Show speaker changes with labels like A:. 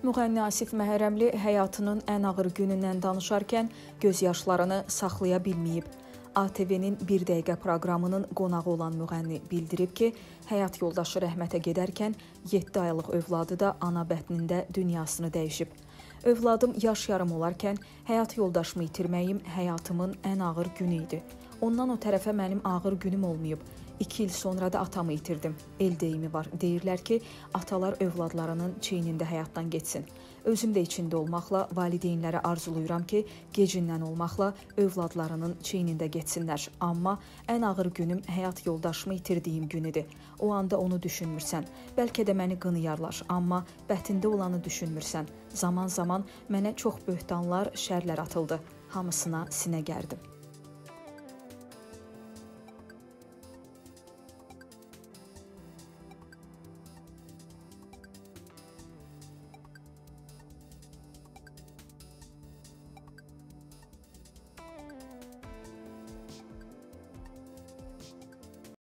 A: Müğənni Asif Məhərrəmli həyatının ən ağır günündən danışarkən göz yaşlarını saxlaya bilməyib. ATV-nin 1 dəqiqə proqramının qonağı olan müğənni bildirib ki, həyat yoldaşı rəhmətə gedərkən 7 aylıq övladı da ana bətnində dünyasını dəyişib. Övladım yaş yarım olarkən həyat yoldaşımı itirməyim həyatımın ən ağır günü idi. Ondan o tərəfə mənim ağır günüm olmayıb. 2 il sonra da atamı itirdim. El deyimi var. Deyirlər ki, atalar övladlarının çeynində həyatdan getsin. Özüm də içində olmaqla valideynlərə arzulayıram ki, gecindən olmaqla övladlarının çeynində getsinlər. Amma ən ağır günüm həyat yoldaşımı itirdiyim günüdür. O anda onu düşünmürsən. Bəlkə də məni qınayarlar, amma bətində olanı düşünmürsən. Zaman-zaman mənə çox böhtanlar, şərlər atıldı. Hamısına sinə gərdim.